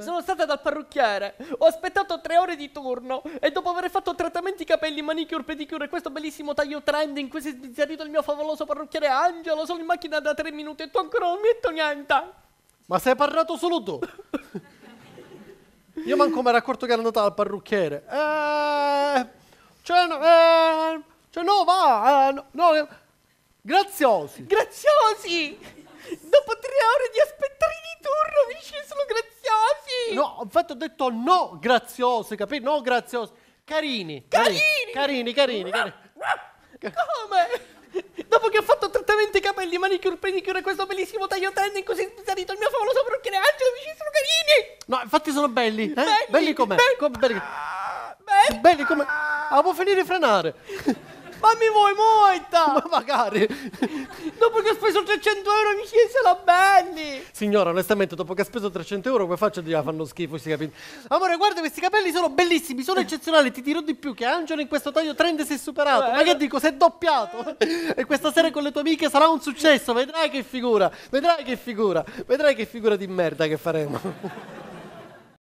Sono stata dal parrucchiere. Ho aspettato tre ore di turno. E dopo aver fatto trattamenti capelli, manicure, pedicure e questo bellissimo taglio trend in cui si è sbizzarrito il mio favoloso parrucchiere Angelo, sono in macchina da tre minuti e tu ancora non mi hai detto niente. Ma sei parlato solo tu? Io manco mi ero accorto che era andata dal parrucchiere. Eh, cioè, eh, cioè no, va, eh, no, no, eh, graziosi. Graziosi! Dopo tre ore di aspettare di turno mi dici sono graziosi! No, infatti ho detto no, graziosi, capito? No, graziosi. Carini. Carini! Carini, carini, carini. Come? Dopo che ho fatto trattamenti capelli, manicure, pedicure questo bellissimo taglio tende in cui si è sbizzarrito il mio favoloso parrucchiere Angelo, mi dici sono carini! No, infatti sono belli. Eh? Belli, belli com'è? belli. Come belli. Beh, Belli come... Ah, può finire di frenare. ma mi vuoi moita? Ma magari. Dopo che ho speso 300 euro mi che sono belli! Signora, onestamente, dopo che ha speso 300 euro, come faccio a dire che fanno schifo questi capelli? Amore, guarda, questi capelli sono bellissimi, sono eccezionali. Ti dirò di più che Angelo in questo taglio trend si è superato. Ma che dico, si è doppiato. E questa sera con le tue amiche sarà un successo. Vedrai che figura. Vedrai che figura. Vedrai che figura di merda che faremo.